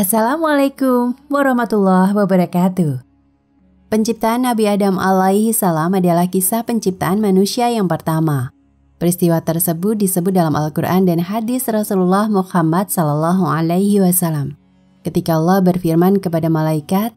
Assalamualaikum warahmatullahi wabarakatuh. Penciptaan Nabi Adam alaihi salam adalah kisah penciptaan manusia yang pertama. Peristiwa tersebut disebut dalam Al-Quran dan hadis Rasulullah Muhammad Sallallahu Alaihi Wasallam. Ketika Allah berfirman kepada malaikat,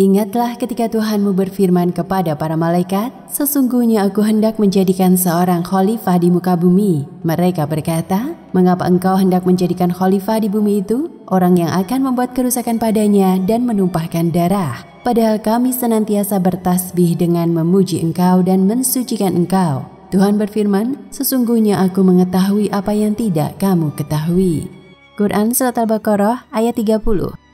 Ingatlah ketika Tuhanmu berfirman kepada para malaikat, Sesungguhnya aku hendak menjadikan seorang khalifah di muka bumi. Mereka berkata, Mengapa engkau hendak menjadikan khalifah di bumi itu? Orang yang akan membuat kerusakan padanya dan menumpahkan darah. Padahal kami senantiasa bertasbih dengan memuji engkau dan mensucikan engkau. Tuhan berfirman, Sesungguhnya aku mengetahui apa yang tidak kamu ketahui. Quran Surat Al-Baqarah ayat 30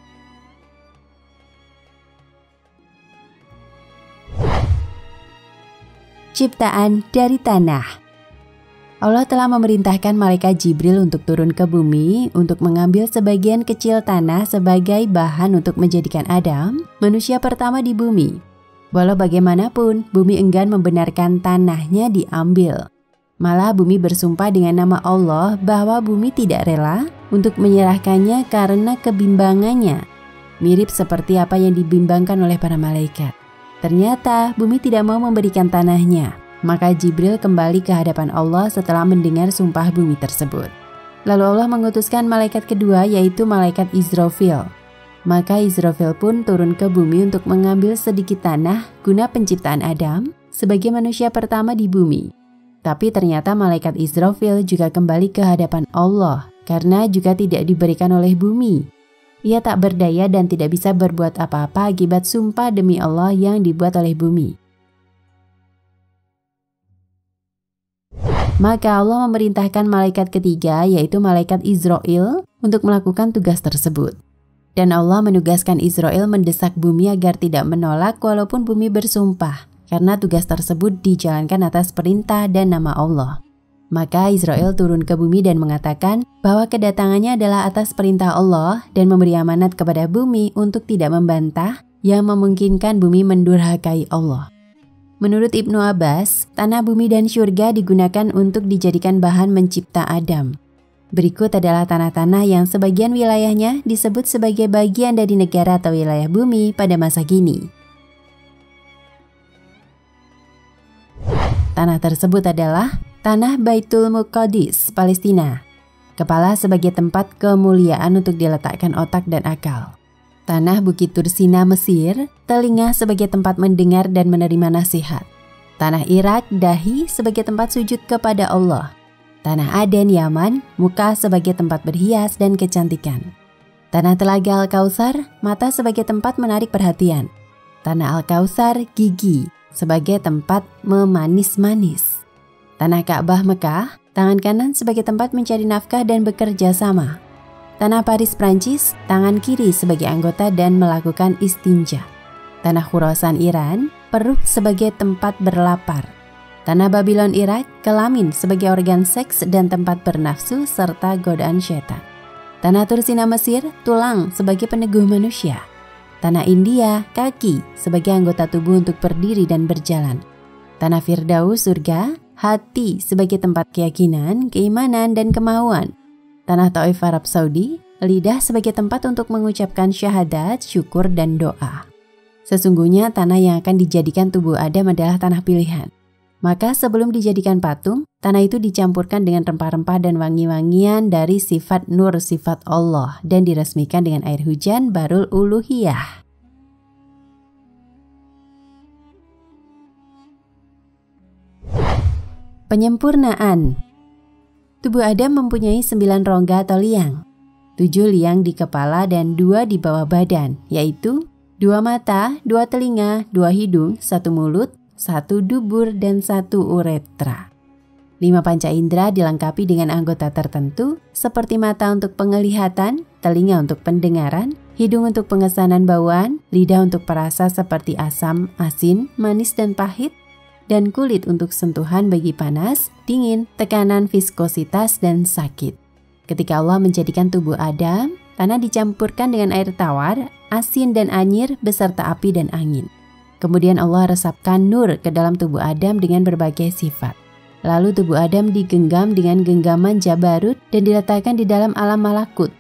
ciptaan dari tanah. Allah telah memerintahkan malaikat Jibril untuk turun ke bumi untuk mengambil sebagian kecil tanah sebagai bahan untuk menjadikan Adam, manusia pertama di bumi. Walau bagaimanapun, bumi enggan membenarkan tanahnya diambil. Malah bumi bersumpah dengan nama Allah bahwa bumi tidak rela untuk menyerahkannya karena kebimbangannya. Mirip seperti apa yang dibimbangkan oleh para malaikat. Ternyata bumi tidak mau memberikan tanahnya. Maka Jibril kembali ke hadapan Allah setelah mendengar sumpah bumi tersebut. Lalu Allah mengutuskan malaikat kedua yaitu malaikat Israfil. Maka Israfil pun turun ke bumi untuk mengambil sedikit tanah guna penciptaan Adam sebagai manusia pertama di bumi. Tapi ternyata malaikat Israfil juga kembali ke hadapan Allah karena juga tidak diberikan oleh bumi ia tak berdaya dan tidak bisa berbuat apa-apa akibat sumpah demi Allah yang dibuat oleh bumi. Maka Allah memerintahkan malaikat ketiga yaitu malaikat Israel untuk melakukan tugas tersebut. Dan Allah menugaskan Israel mendesak bumi agar tidak menolak walaupun bumi bersumpah karena tugas tersebut dijalankan atas perintah dan nama Allah. Maka Israel turun ke bumi dan mengatakan bahwa kedatangannya adalah atas perintah Allah dan memberi amanat kepada bumi untuk tidak membantah yang memungkinkan bumi mendurhakai Allah. Menurut Ibnu Abbas, tanah bumi dan syurga digunakan untuk dijadikan bahan mencipta Adam. Berikut adalah tanah-tanah yang sebagian wilayahnya disebut sebagai bagian dari negara atau wilayah bumi pada masa kini. Tanah tersebut adalah Tanah Baitul Muqaddis, Palestina. Kepala sebagai tempat kemuliaan untuk diletakkan otak dan akal. Tanah Bukit Tursina, Mesir. Telinga sebagai tempat mendengar dan menerima nasihat. Tanah Irak, dahi sebagai tempat sujud kepada Allah. Tanah Aden, Yaman, muka sebagai tempat berhias dan kecantikan. Tanah Telaga Al-Kausar, mata sebagai tempat menarik perhatian. Tanah Al-Kausar, gigi, sebagai tempat memanis-manis. Tanah Ka'bah Mekah, tangan kanan sebagai tempat mencari nafkah dan bekerja sama. Tanah Paris Prancis, tangan kiri sebagai anggota dan melakukan istinja. Tanah Khurasan Iran, perut sebagai tempat berlapar. Tanah Babylon Irak, kelamin sebagai organ seks dan tempat bernafsu serta godaan syaitan. Tanah Tursina Mesir, tulang sebagai peneguh manusia. Tanah India, kaki sebagai anggota tubuh untuk berdiri dan berjalan. Tanah Firdaus, surga, hati sebagai tempat keyakinan, keimanan, dan kemauan. Tanah Taif Arab Saudi, lidah sebagai tempat untuk mengucapkan syahadat, syukur, dan doa. Sesungguhnya tanah yang akan dijadikan tubuh Adam adalah tanah pilihan. Maka sebelum dijadikan patung, tanah itu dicampurkan dengan rempah-rempah dan wangi-wangian dari sifat nur sifat Allah dan diresmikan dengan air hujan barul uluhiyah. Penyempurnaan Tubuh Adam mempunyai sembilan rongga atau liang. Tujuh liang di kepala dan dua di bawah badan, yaitu dua mata, dua telinga, dua hidung, satu mulut, satu dubur, dan satu uretra. Lima panca indera dilengkapi dengan anggota tertentu seperti mata untuk penglihatan, telinga untuk pendengaran, hidung untuk pengesanan bauan, lidah untuk perasa seperti asam, asin, manis, dan pahit, dan kulit untuk sentuhan bagi panas, dingin, tekanan, viskositas, dan sakit. Ketika Allah menjadikan tubuh Adam, tanah dicampurkan dengan air tawar, asin dan anyir beserta api dan angin. Kemudian Allah resapkan nur ke dalam tubuh Adam dengan berbagai sifat. Lalu tubuh Adam digenggam dengan genggaman Jabarut dan diletakkan di dalam alam malakut.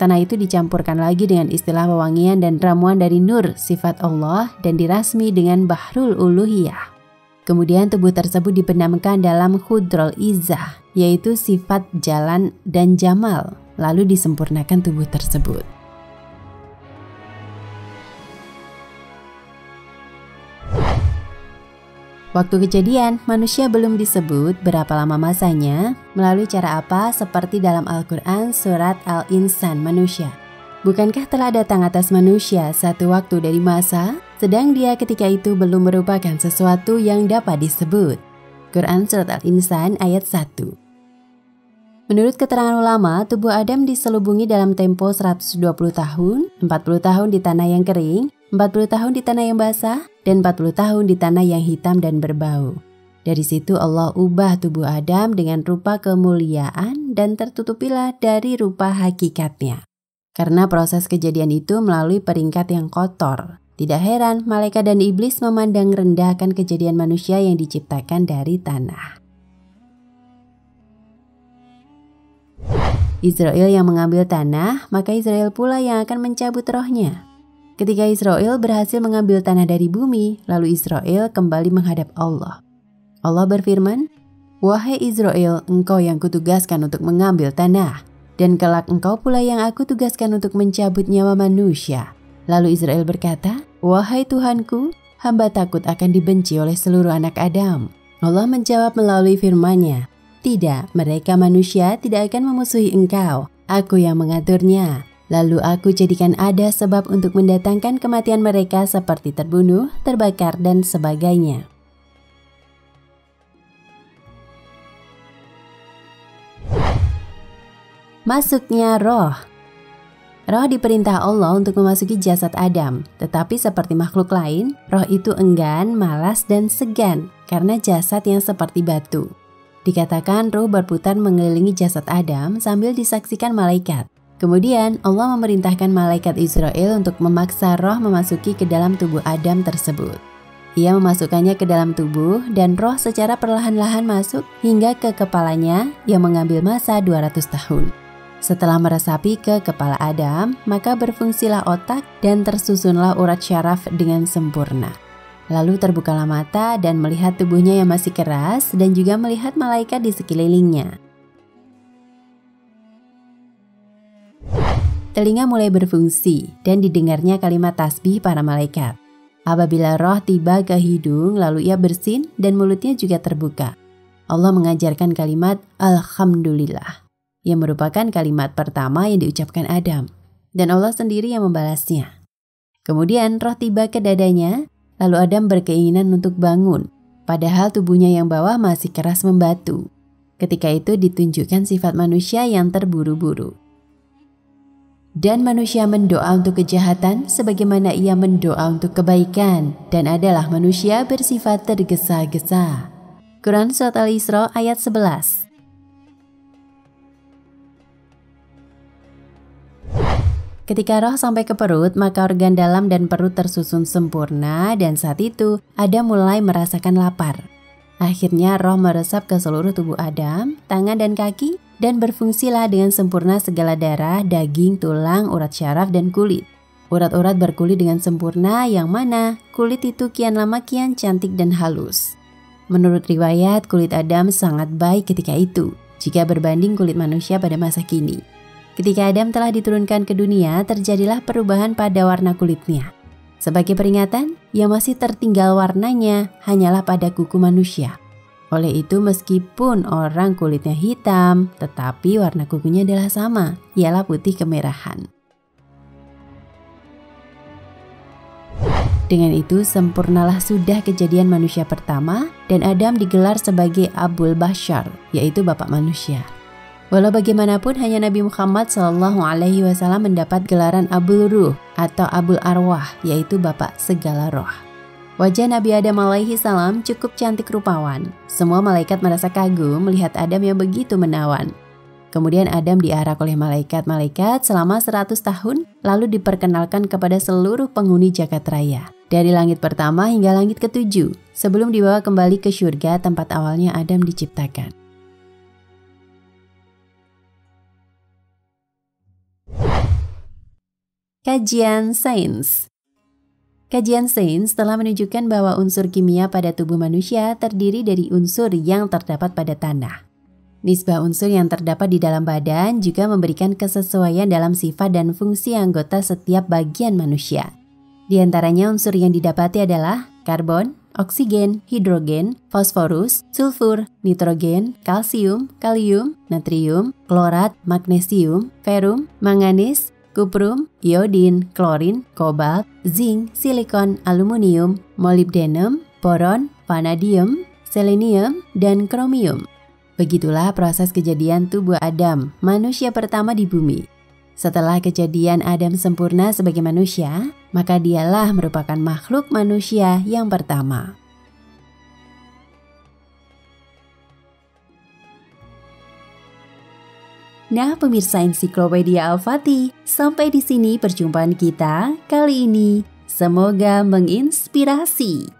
Tanah itu dicampurkan lagi dengan istilah wewangian dan ramuan dari nur sifat Allah dan dirasmi dengan bahrul uluhiyah. Kemudian tubuh tersebut dibenamkan dalam khudrol izah, yaitu sifat jalan dan jamal, lalu disempurnakan tubuh tersebut. Waktu kejadian, manusia belum disebut berapa lama masanya, melalui cara apa seperti dalam Al-Quran surat Al-Insan manusia. Bukankah telah datang atas manusia satu waktu dari masa, sedang dia ketika itu belum merupakan sesuatu yang dapat disebut. Quran Surat Al-Insan ayat 1 Menurut keterangan ulama, tubuh Adam diselubungi dalam tempo 120 tahun, 40 tahun di tanah yang kering, 40 tahun di tanah yang basah, dan 40 tahun di tanah yang hitam dan berbau. Dari situ Allah ubah tubuh Adam dengan rupa kemuliaan dan tertutupilah dari rupa hakikatnya. Karena proses kejadian itu melalui peringkat yang kotor. Tidak heran malaikat dan iblis memandang rendahkan kejadian manusia yang diciptakan dari tanah. Israel yang mengambil tanah, maka Israel pula yang akan mencabut rohnya. Ketika Israel berhasil mengambil tanah dari bumi, lalu Israel kembali menghadap Allah. Allah berfirman, Wahai Israel, engkau yang kutugaskan untuk mengambil tanah, dan kelak engkau pula yang aku tugaskan untuk mencabut nyawa manusia. Lalu Israel berkata, Wahai Tuhanku, hamba takut akan dibenci oleh seluruh anak Adam. Allah menjawab melalui firman-Nya, Tidak, mereka manusia tidak akan memusuhi engkau. Aku yang mengaturnya. Lalu aku jadikan ada sebab untuk mendatangkan kematian mereka seperti terbunuh, terbakar, dan sebagainya. Masuknya roh Roh diperintah Allah untuk memasuki jasad Adam, tetapi seperti makhluk lain, roh itu enggan, malas, dan segan karena jasad yang seperti batu. Dikatakan roh berputar mengelilingi jasad Adam sambil disaksikan malaikat. Kemudian Allah memerintahkan malaikat Israel untuk memaksa roh memasuki ke dalam tubuh Adam tersebut. Ia memasukkannya ke dalam tubuh dan roh secara perlahan-lahan masuk hingga ke kepalanya yang mengambil masa 200 tahun. Setelah meresapi ke kepala Adam, maka berfungsilah otak dan tersusunlah urat syaraf dengan sempurna. Lalu terbukalah mata dan melihat tubuhnya yang masih keras dan juga melihat malaikat di sekelilingnya. telinga mulai berfungsi dan didengarnya kalimat tasbih para malaikat. Apabila roh tiba ke hidung, lalu ia bersin dan mulutnya juga terbuka. Allah mengajarkan kalimat Alhamdulillah, yang merupakan kalimat pertama yang diucapkan Adam. Dan Allah sendiri yang membalasnya. Kemudian roh tiba ke dadanya, lalu Adam berkeinginan untuk bangun, padahal tubuhnya yang bawah masih keras membatu. Ketika itu ditunjukkan sifat manusia yang terburu-buru. Dan manusia mendoa untuk kejahatan sebagaimana ia mendoa untuk kebaikan dan adalah manusia bersifat tergesa-gesa. Quran Surat Al-Isra ayat 11 Ketika roh sampai ke perut, maka organ dalam dan perut tersusun sempurna dan saat itu Adam mulai merasakan lapar. Akhirnya roh meresap ke seluruh tubuh Adam, tangan dan kaki, dan berfungsilah dengan sempurna segala darah, daging, tulang, urat syaraf, dan kulit. Urat-urat berkulit dengan sempurna yang mana kulit itu kian lama kian cantik dan halus. Menurut riwayat, kulit Adam sangat baik ketika itu jika berbanding kulit manusia pada masa kini. Ketika Adam telah diturunkan ke dunia, terjadilah perubahan pada warna kulitnya. Sebagai peringatan, yang masih tertinggal warnanya hanyalah pada kuku manusia. Oleh itu meskipun orang kulitnya hitam, tetapi warna kukunya adalah sama, ialah putih kemerahan. Dengan itu sempurnalah sudah kejadian manusia pertama dan Adam digelar sebagai Abul Bashar, yaitu bapak manusia. Walau bagaimanapun hanya Nabi Muhammad Shallallahu Alaihi Wasallam mendapat gelaran Abul Ruh atau Abul Arwah, yaitu bapak segala roh. Wajah Nabi Adam alaihi salam cukup cantik rupawan. Semua malaikat merasa kagum melihat Adam yang begitu menawan. Kemudian Adam diarak oleh malaikat-malaikat selama 100 tahun lalu diperkenalkan kepada seluruh penghuni jagat raya. Dari langit pertama hingga langit ketujuh sebelum dibawa kembali ke surga tempat awalnya Adam diciptakan. Kajian Sains Kajian sains telah menunjukkan bahwa unsur kimia pada tubuh manusia terdiri dari unsur yang terdapat pada tanah. Nisbah unsur yang terdapat di dalam badan juga memberikan kesesuaian dalam sifat dan fungsi anggota setiap bagian manusia. Di antaranya unsur yang didapati adalah karbon, oksigen, hidrogen, fosforus, sulfur, nitrogen, kalsium, kalium, natrium, klorat, magnesium, ferum, manganis, kuprum, iodin, klorin, kobalt, zinc, silikon, aluminium, molybdenum, boron, vanadium, selenium, dan kromium. Begitulah proses kejadian tubuh Adam, manusia pertama di bumi. Setelah kejadian Adam sempurna sebagai manusia, maka dialah merupakan makhluk manusia yang pertama. Nah, pemirsa ensiklopedia Al-Fatih, sampai di sini perjumpaan kita kali ini. Semoga menginspirasi.